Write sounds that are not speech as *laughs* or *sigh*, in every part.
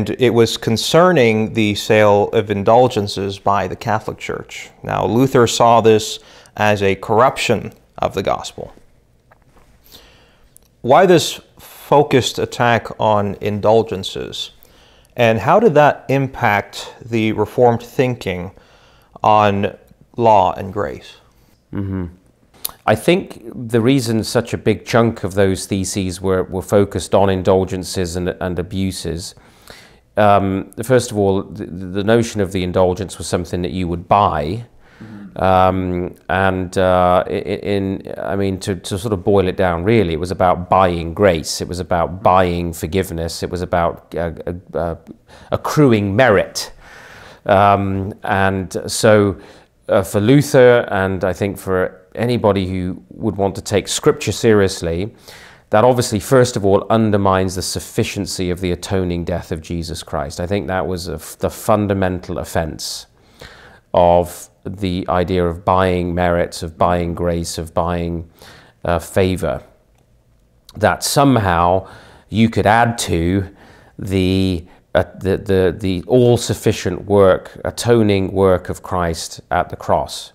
and it was concerning the sale of indulgences by the Catholic Church. Now, Luther saw this as a corruption of the gospel. Why this focused attack on indulgences? And how did that impact the Reformed thinking on law and grace? Mm-hmm. I think the reason such a big chunk of those theses were, were focused on indulgences and, and abuses um, first of all, the, the, notion of the indulgence was something that you would buy. Um, and uh, in, I mean, to, to sort of boil it down, really, it was about buying grace. It was about buying forgiveness. It was about uh, uh, accruing merit. Um, and so, uh, for Luther, and I think for anybody who would want to take Scripture seriously, that obviously, first of all, undermines the sufficiency of the atoning death of Jesus Christ. I think that was the fundamental offense of the idea of buying merits, of buying grace, of buying uh, favor. That somehow you could add to the, the, the, the all sufficient work, atoning work of Christ at the cross.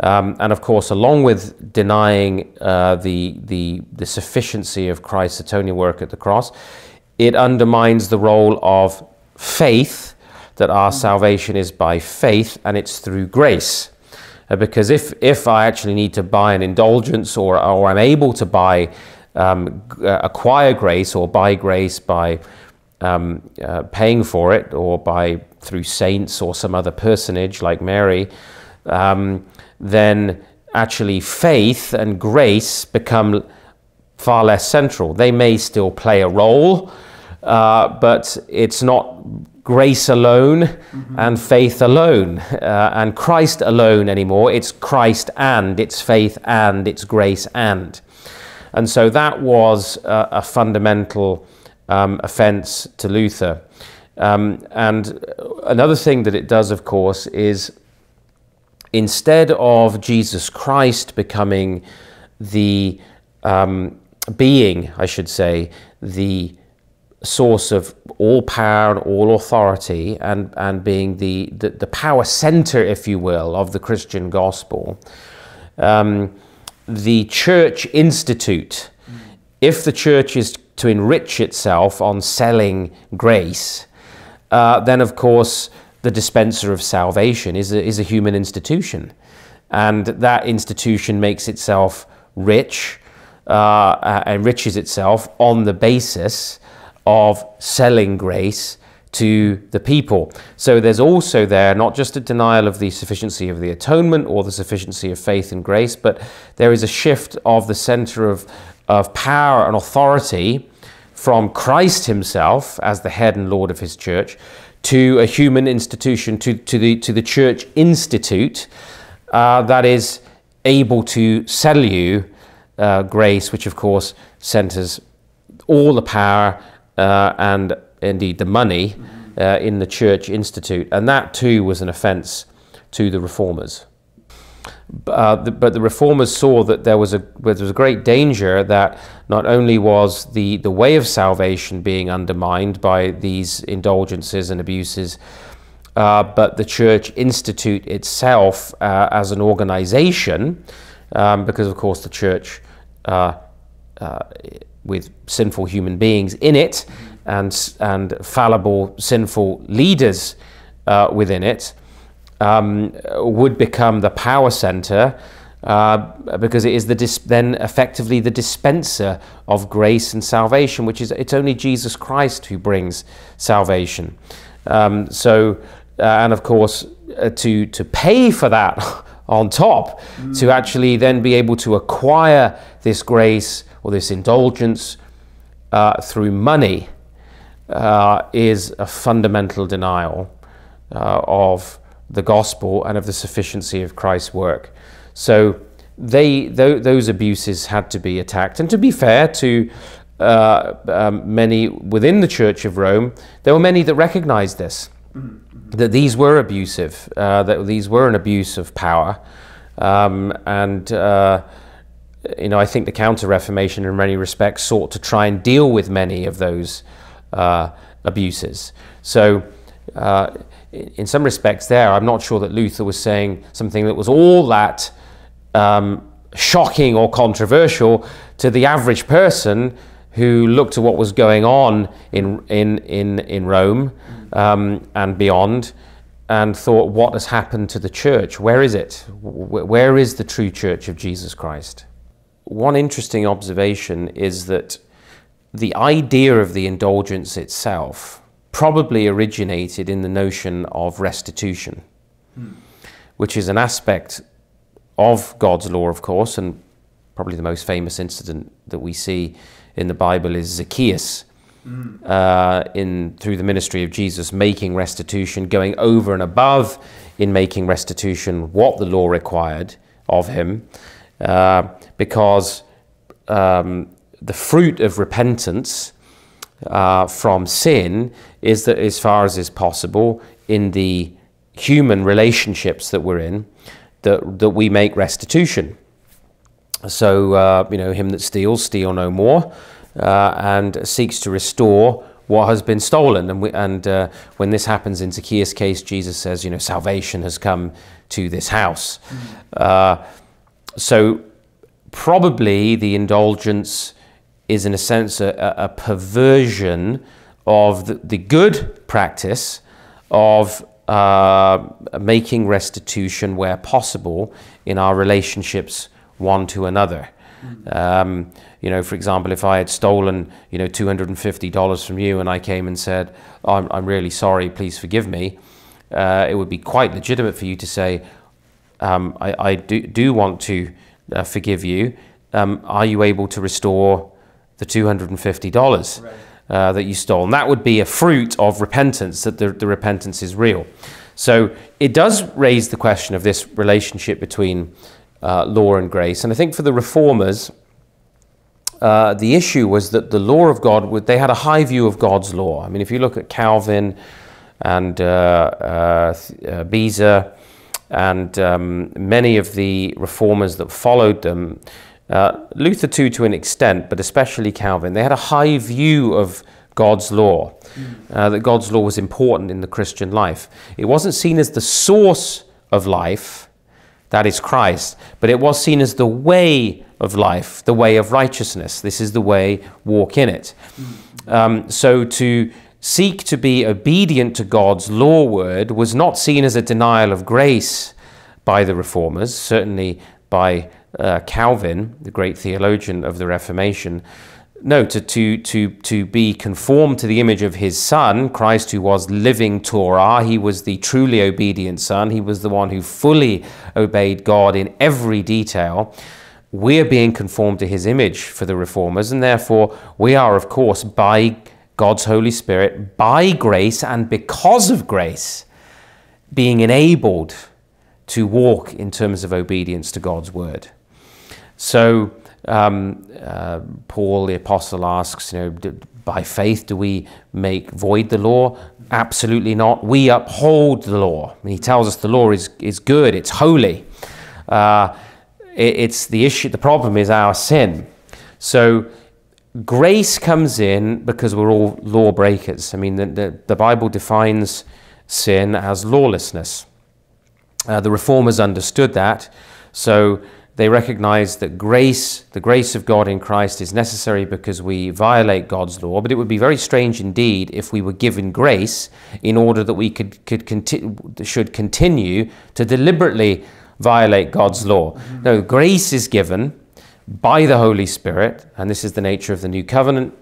Um, and of course, along with denying uh, the, the, the sufficiency of Christ's atoning work at the cross, it undermines the role of faith, that our salvation is by faith and it's through grace. Uh, because if, if I actually need to buy an indulgence or, or I'm able to buy, um, uh, acquire grace or buy grace by um, uh, paying for it or by through saints or some other personage like Mary, um, then actually faith and grace become far less central. They may still play a role, uh, but it's not grace alone mm-hmm. and faith alone uh, and Christ alone anymore. It's Christ and it's faith and it's grace and. And so that was a, a fundamental um, offense to Luther. Um, and another thing that it does, of course, is instead of Jesus Christ becoming the um, being, I should say, the source of all power and all authority and, and being the, the, the power center, if you will, of the Christian gospel, um, the church institute, if the church is to enrich itself on selling grace, uh, then of course the dispenser of salvation is a, is a human institution. And that institution makes itself rich, uh, enriches itself on the basis of selling grace to the people. So there's also there not just a denial of the sufficiency of the atonement or the sufficiency of faith and grace, but there is a shift of the center of, of power and authority from Christ himself as the head and Lord of his church to a human institution, to, to, the, to the church institute uh, that is able to sell you uh, grace, which of course centers all the power uh, and indeed the money uh, in the church institute. And that too was an offense to the reformers. Uh, the, but the reformers saw that there was a there was a great danger that not only was the, the way of salvation being undermined by these indulgences and abuses, uh, but the church institute itself uh, as an organization, um, because of course the church uh, uh, with sinful human beings in it and, and fallible sinful leaders within it, um, would become the power center uh, because it is the then effectively the dispenser of grace and salvation, which is it's only Jesus Christ who brings salvation. Um, so, uh, and of course, uh, to to pay for that *laughs* on top, mm. to actually then be able to acquire this grace or this indulgence uh, through money, uh, is a fundamental denial uh, of the gospel and of the sufficiency of Christ's work. So they th- those abuses had to be attacked. And to be fair to uh, um, many within the Church of Rome, there were many that recognized this. that these were abusive, uh, that these were an abuse of power. Um, and, uh, you know, I think the Counter Reformation, in many respects, sought to try and deal with many of those uh, abuses. So, uh, in some respects, there, I'm not sure that Luther was saying something that was all that um, shocking or controversial to the average person who looked at what was going on in, in, in, in Rome um, and beyond and thought, what has happened to the church? Where is it? Where is the true church of Jesus Christ? One interesting observation is that the idea of the indulgence itself probably originated in the notion of restitution, hmm. which is an aspect of God's law, of course, and probably the most famous incident that we see in the Bible is Zacchaeus. Mm. Uh, in through the ministry of Jesus, making restitution, going over and above in making restitution what the law required of him, uh, because um, the fruit of repentance uh, from sin is that, as far as is possible, in the human relationships that we're in, that, that we make restitution. So, uh, you know, him that steals, steal no more, uh, and seeks to restore what has been stolen. And, we, and uh, when this happens in Zacchaeus' case, Jesus says, you know, salvation has come to this house. Mm. so, probably the indulgence is, in a sense, a, a perversion of the, the good practice of uh, making restitution where possible in our relationships one to another. Um, you know, for example, if I had stolen, you know, $250 from you and I came and said, I'm, I'm really sorry, please forgive me, uh, it would be quite legitimate for you to say, um, I, I do, do, want to uh, forgive you. Um, are you able to restore the $250? Right uh, that you stole. And that would be a fruit of repentance, that the, the repentance is real. So it does raise the question of this relationship between uh, law and grace. And I think for the reformers, uh, the issue was that the law of God, they had a high view of God's law. I mean, if you look at Calvin and uh, uh, uh Beza and um, many of the reformers that followed them, uh, Luther too, to an extent, but especially Calvin, they had a high view of God's law, uh, that God's law was important in the Christian life. It wasn't seen as the source of life, that is Christ, but it was seen as the way of life, the way of righteousness. This is the way, walk in it. Um, so to seek to be obedient to God's law word was not seen as a denial of grace by the reformers, certainly by uh, Calvin, the great theologian of the Reformation, no, to, to, to, to be conformed to the image of his son, Christ, who was living Torah. He was the truly obedient son. He was the one who fully obeyed God in every detail. We're being conformed to his image for the reformers, and therefore we are, of course, by God's Holy Spirit, by grace and because of grace, being enabled to walk in terms of obedience to God's word. So um, uh, Paul the apostle asks, you know, by faith do we make void the law? Absolutely not. We uphold the law. he tells us the law is, is good, it's holy. Uh, it, it's the issue, the problem is our sin. So grace comes in because we're all lawbreakers. I mean, the, the, the Bible defines sin as lawlessness. Uh, the reformers understood that. So they recognize that grace, the grace of God in Christ, is necessary because we violate God's law. But it would be very strange indeed if we were given grace in order that we could, could conti- should continue to deliberately violate God's law. Mm-hmm. No, grace is given by the Holy Spirit, and this is the nature of the new covenant.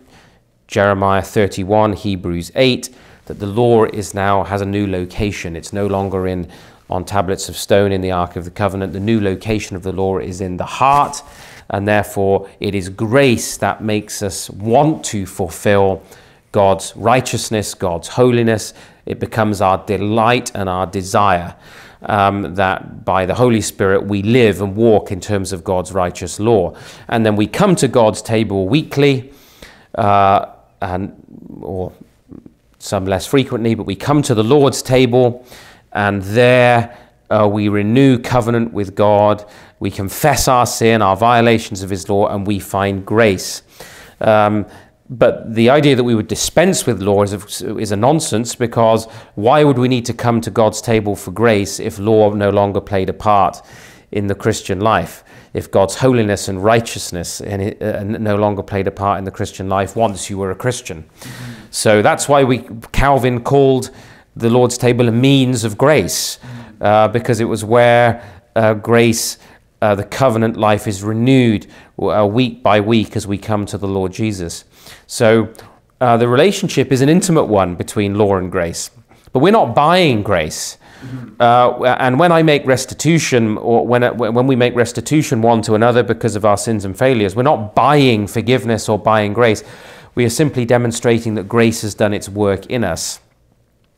Jeremiah 31, Hebrews 8, that the law is now has a new location. It's no longer in on tablets of stone in the Ark of the Covenant. The new location of the law is in the heart, and therefore it is grace that makes us want to fulfill God's righteousness, God's holiness. It becomes our delight and our desire um, that by the Holy Spirit we live and walk in terms of God's righteous law. And then we come to God's table weekly, uh, and or some less frequently, but we come to the Lord's table and there uh, we renew covenant with God. We confess our sin, our violations of His law, and we find grace. Um, but the idea that we would dispense with law is a, is a nonsense because why would we need to come to God's table for grace if law no longer played a part in the Christian life? If God's holiness and righteousness and it, uh, no longer played a part in the Christian life once you were a Christian. Mm-hmm. So that's why we Calvin called the Lord's table a means of grace uh, because it was where uh, grace, uh, the covenant life, is renewed uh, week by week as we come to the Lord Jesus. So uh, the relationship is an intimate one between law and grace. But we're not buying grace. Uh, and when I make restitution, or when, when we make restitution one to another because of our sins and failures, we're not buying forgiveness or buying grace. We are simply demonstrating that grace has done its work in us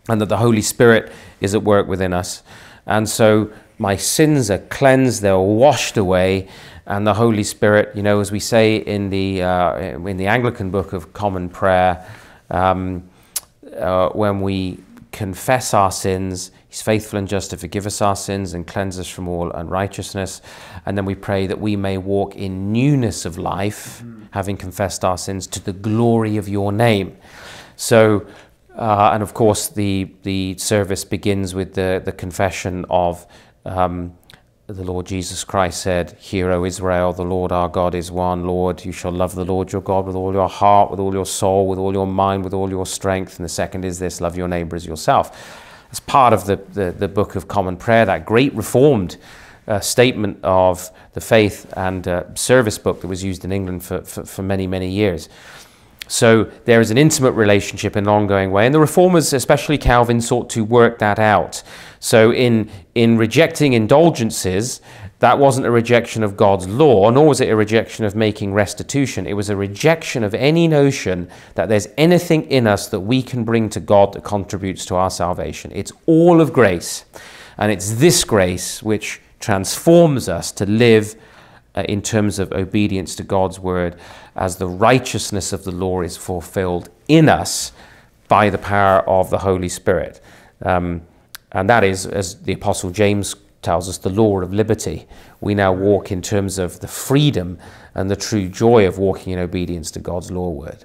and that the Holy Spirit is at work within us. And so my sins are cleansed, they're washed away, and the Holy Spirit, you know, as we say in the, uh, in the Anglican Book of Common Prayer, um, uh, when we confess our sins, He's faithful and just to forgive us our sins and cleanse us from all unrighteousness. And then we pray that we may walk in newness of life, mm. having confessed our sins, to the glory of your name. So, uh, and of course, the, the service begins with the, the confession of um, the Lord Jesus Christ said, Hear, O Israel, the Lord our God is one. Lord, you shall love the Lord your God with all your heart, with all your soul, with all your mind, with all your strength. And the second is this love your neighbor as yourself. As part of the, the, the Book of Common Prayer, that great reformed uh, statement of the faith and uh, service book that was used in England for, for, for many, many years. So there is an intimate relationship in an ongoing way. And the reformers, especially Calvin, sought to work that out. So in, in rejecting indulgences, that wasn't a rejection of God's law, nor was it a rejection of making restitution. It was a rejection of any notion that there's anything in us that we can bring to God that contributes to our salvation. It's all of grace. And it's this grace which transforms us to live uh, in terms of obedience to God's word as the righteousness of the law is fulfilled in us by the power of the Holy Spirit. Um, and that is, as the Apostle James tells us, the law of liberty. We now walk in terms of the freedom and the true joy of walking in obedience to God's law word.